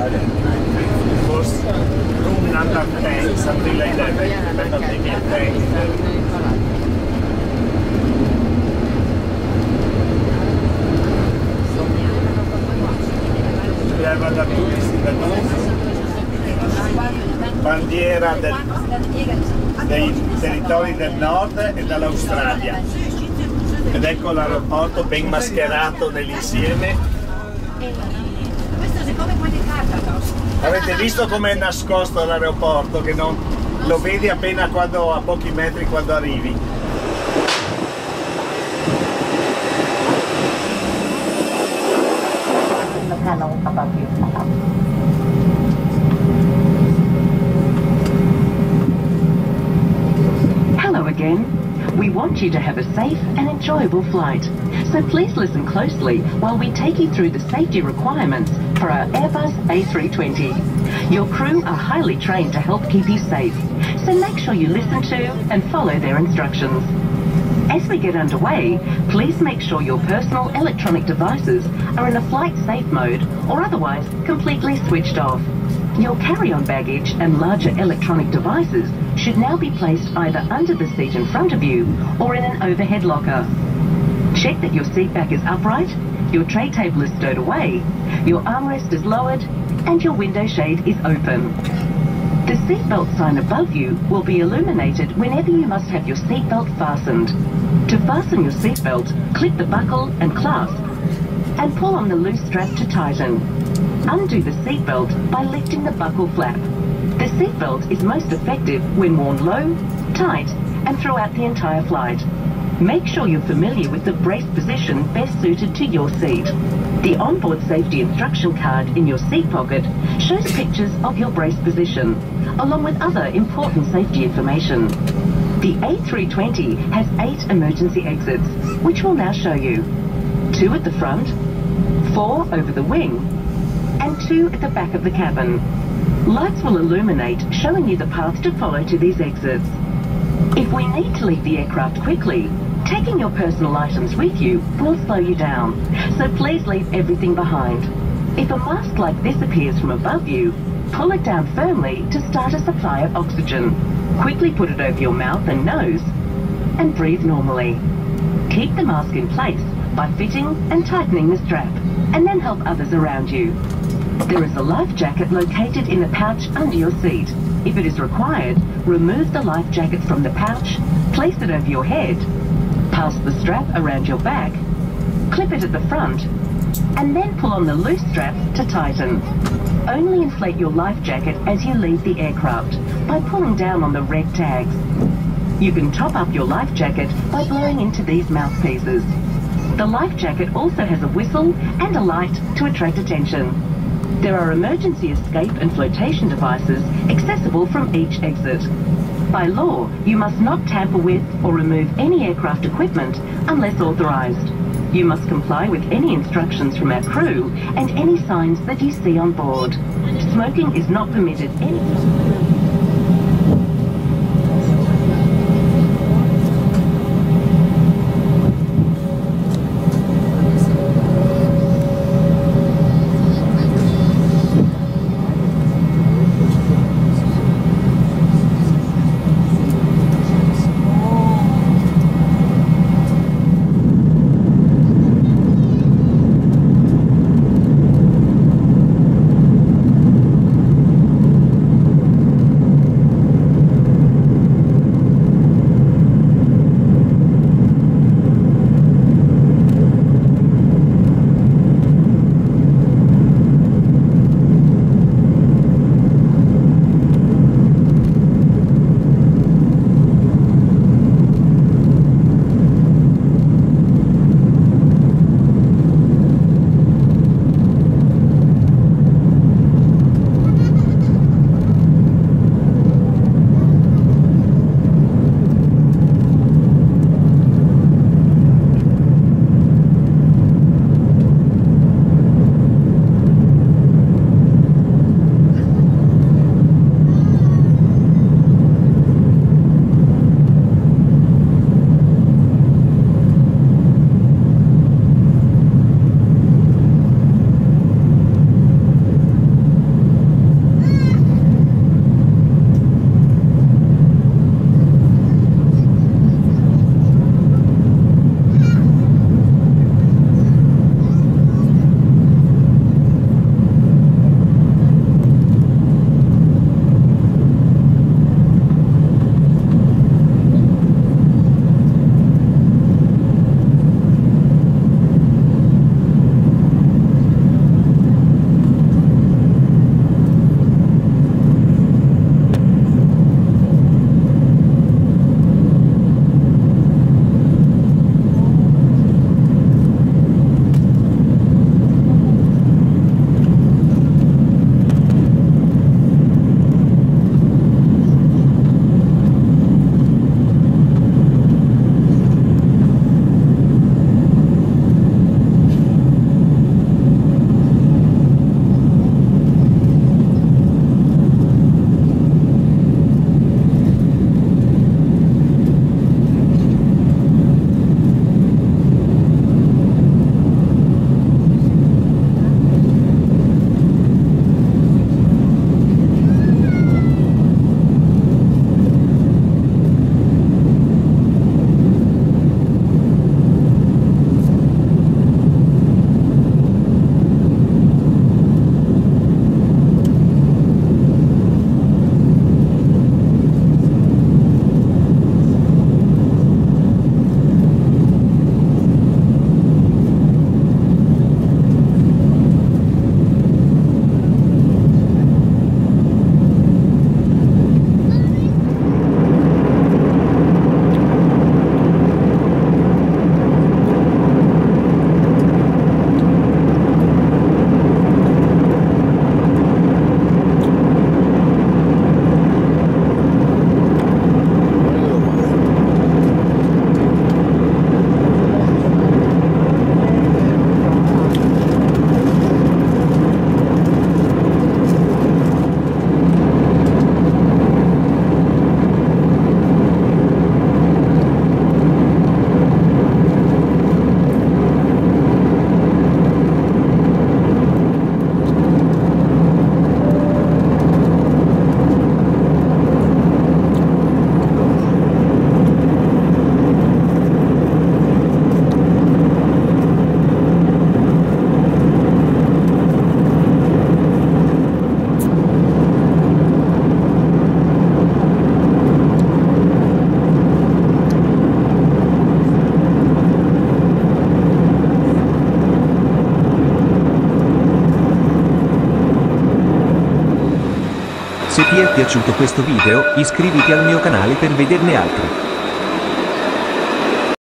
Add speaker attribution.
Speaker 1: Because room number 10, something like that. I remember maybe a 10. We have other tourists in the room. Bandiera del, dei territori del nord e dall'Australia. Ed ecco l'aeroporto ben mascherato nell'insieme. Avete visto com'è nascosto l'aeroporto? Che non lo vedi appena quando, a pochi metri quando arrivi.
Speaker 2: Hello again. We want you to have a safe and enjoyable flight. So please listen closely while we take you through the safety requirements for our Airbus A320. Your crew are highly trained to help keep you safe, so make sure you listen to and follow their instructions. As we get underway, please make sure your personal electronic devices are in a flight safe mode or otherwise completely switched off. Your carry-on baggage and larger electronic devices should now be placed either under the seat in front of you or in an overhead locker. Check that your seat back is upright, your tray table is stowed away, your armrest is lowered, and your window shade is open. The seatbelt sign above you will be illuminated whenever you must have your seatbelt fastened. To fasten your seatbelt, clip the buckle and clasp and pull on the loose strap to tighten. Undo the seatbelt by lifting the buckle flap. The seatbelt is most effective when worn low, tight and throughout the entire flight. Make sure you're familiar with the brace position best suited to your seat. The onboard safety instruction card in your seat pocket shows pictures of your brace position, along with other important safety information. The A320 has eight emergency exits, which we'll now show you. Two at the front, four over the wing, and two at the back of the cabin. Lights will illuminate, showing you the path to follow to these exits. If we need to leave the aircraft quickly, taking your personal items with you will slow you down, so please leave everything behind. If a mask like this appears from above you, pull it down firmly to start a supply of oxygen. Quickly put it over your mouth and nose, and breathe normally. Keep the mask in place by fitting and tightening the strap, and then help others around you. There is a life jacket located in the pouch under your seat. If it is required, remove the life jacket from the pouch, place it over your head, pass the strap around your back, clip it at the front, and then pull on the loose strap to tighten. Only inflate your life jacket as you leave the aircraft by pulling down on the red tags. You can top up your life jacket by blowing into these mouthpieces. The life jacket also has a whistle and a light to attract attention. There are emergency escape and flotation devices accessible from each exit. By law, you must not tamper with or remove any aircraft equipment unless authorised. You must comply with any instructions from our crew and any signs that you see on board. Smoking is not permitted any...
Speaker 3: ti è piaciuto questo video, iscriviti al mio canale per vederne altri.